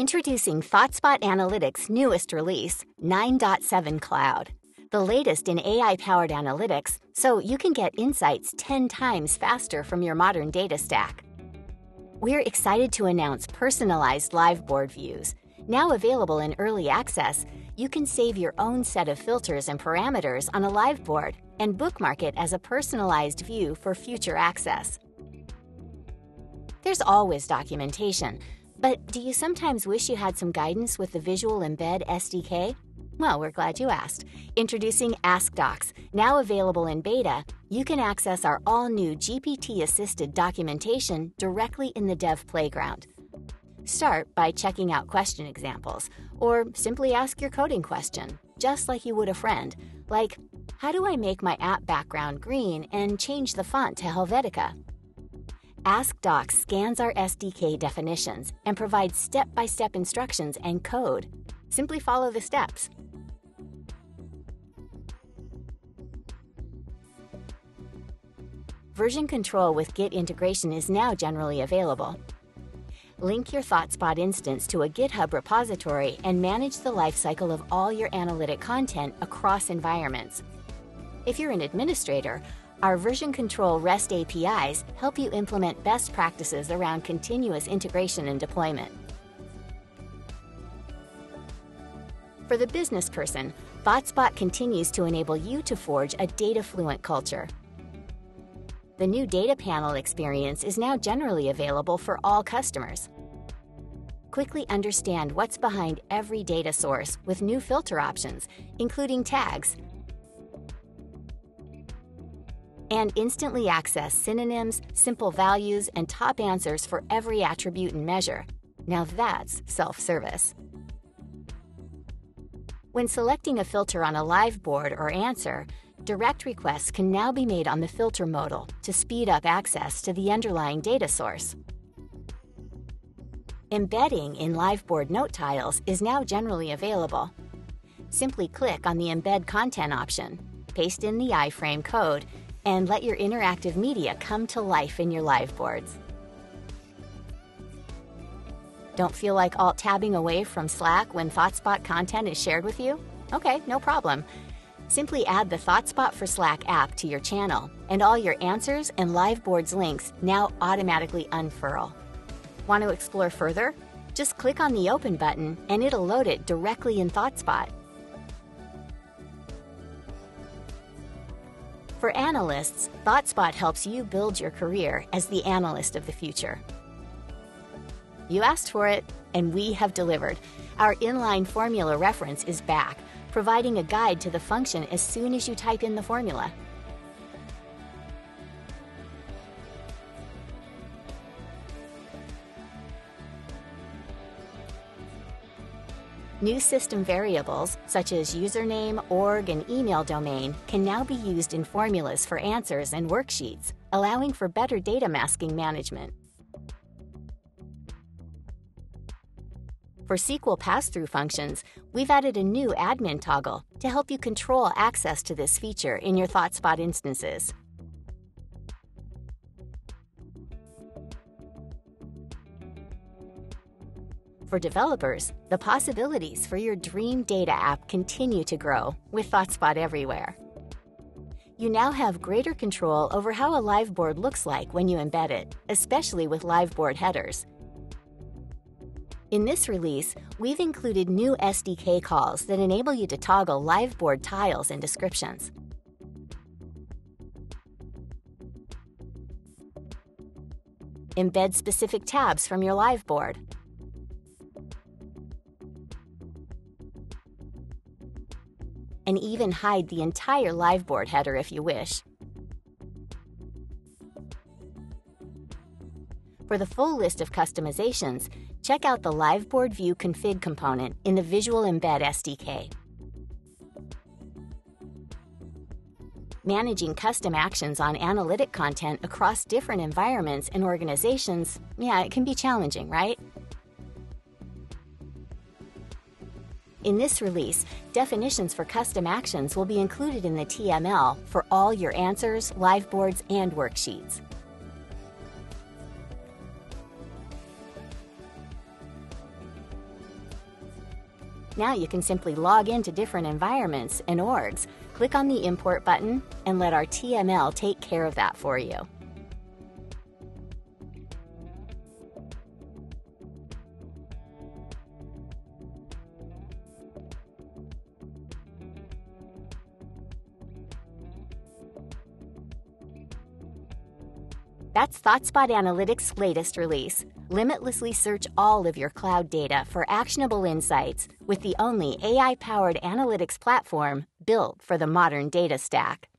Introducing ThoughtSpot Analytics' newest release, 9.7 Cloud. The latest in AI powered analytics, so you can get insights 10 times faster from your modern data stack. We're excited to announce personalized live board views. Now available in early access, you can save your own set of filters and parameters on a live board and bookmark it as a personalized view for future access. There's always documentation, but do you sometimes wish you had some guidance with the Visual Embed SDK? Well, we're glad you asked. Introducing AskDocs, now available in beta, you can access our all new GPT assisted documentation directly in the Dev Playground. Start by checking out question examples, or simply ask your coding question, just like you would a friend, like, How do I make my app background green and change the font to Helvetica? AskDocs scans our SDK definitions and provides step by step instructions and code. Simply follow the steps. Version control with Git integration is now generally available. Link your ThoughtSpot instance to a GitHub repository and manage the lifecycle of all your analytic content across environments. If you're an administrator, our version control REST APIs help you implement best practices around continuous integration and deployment. For the business person, ThoughtSpot continues to enable you to forge a data fluent culture. The new data panel experience is now generally available for all customers. Quickly understand what's behind every data source with new filter options, including tags, and instantly access synonyms, simple values, and top answers for every attribute and measure. Now that's self-service. When selecting a filter on a live board or answer, direct requests can now be made on the filter modal to speed up access to the underlying data source. Embedding in Liveboard note tiles is now generally available. Simply click on the Embed Content option, paste in the iframe code, and let your interactive media come to life in your live boards. Don't feel like alt tabbing away from Slack when ThoughtSpot content is shared with you? Okay, no problem. Simply add the ThoughtSpot for Slack app to your channel, and all your answers and live boards links now automatically unfurl. Want to explore further? Just click on the Open button and it'll load it directly in ThoughtSpot. For analysts, ThoughtSpot helps you build your career as the analyst of the future. You asked for it, and we have delivered. Our inline formula reference is back, providing a guide to the function as soon as you type in the formula. New system variables, such as username, org, and email domain, can now be used in formulas for answers and worksheets, allowing for better data masking management. For SQL pass-through functions, we've added a new admin toggle to help you control access to this feature in your ThoughtSpot instances. For developers, the possibilities for your dream data app continue to grow with ThoughtSpot everywhere. You now have greater control over how a live board looks like when you embed it, especially with live board headers. In this release, we've included new SDK calls that enable you to toggle live board tiles and descriptions. Embed specific tabs from your live and even hide the entire liveboard header if you wish. For the full list of customizations, check out the Liveboard View config component in the Visual Embed SDK. Managing custom actions on analytic content across different environments and organizations, yeah, it can be challenging, right? In this release, definitions for custom actions will be included in the TML for all your answers, live boards, and worksheets. Now you can simply log into different environments and orgs, click on the import button, and let our TML take care of that for you. That's ThoughtSpot Analytics' latest release. Limitlessly search all of your cloud data for actionable insights with the only AI powered analytics platform built for the modern data stack.